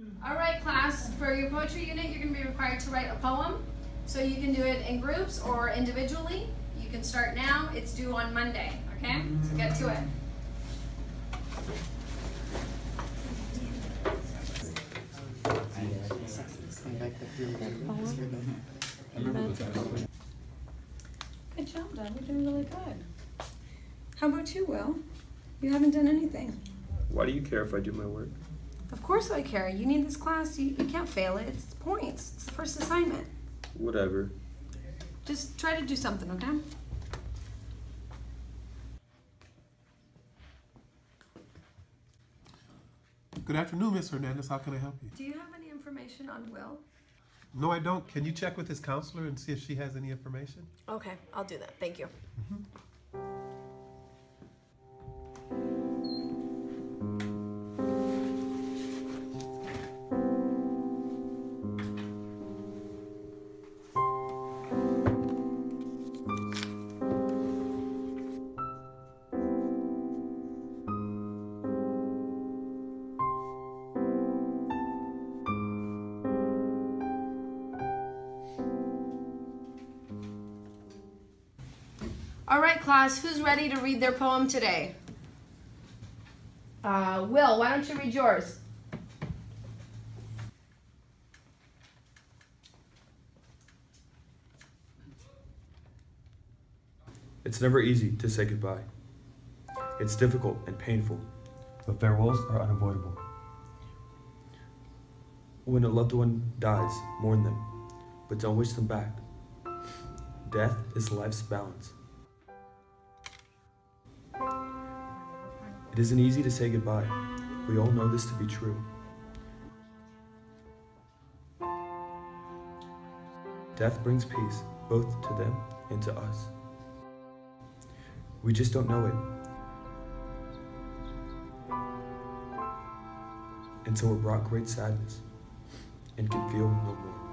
Mm. All right, class, for your poetry unit, you're gonna be required to write a poem. So you can do it in groups or individually. You can start now, it's due on Monday, okay? So get to it. Good job, Doug, you're doing really good. How about you, Will? You haven't done anything. Why do you care if I do my work? Of course I care. You need this class. You, you can't fail it. It's points. It's the first assignment. Whatever. Just try to do something, okay? Good afternoon, Miss Hernandez. How can I help you? Do you have any information on Will? No, I don't. Can you check with his counselor and see if she has any information? Okay, I'll do that. Thank you. Mm-hmm. All right, class, who's ready to read their poem today? Uh, Will, why don't you read yours? It's never easy to say goodbye. It's difficult and painful, but farewells are unavoidable. When a loved one dies, mourn them, but don't wish them back. Death is life's balance. It isn't easy to say goodbye. We all know this to be true. Death brings peace both to them and to us. We just don't know it. Until we're brought great sadness and can feel no more.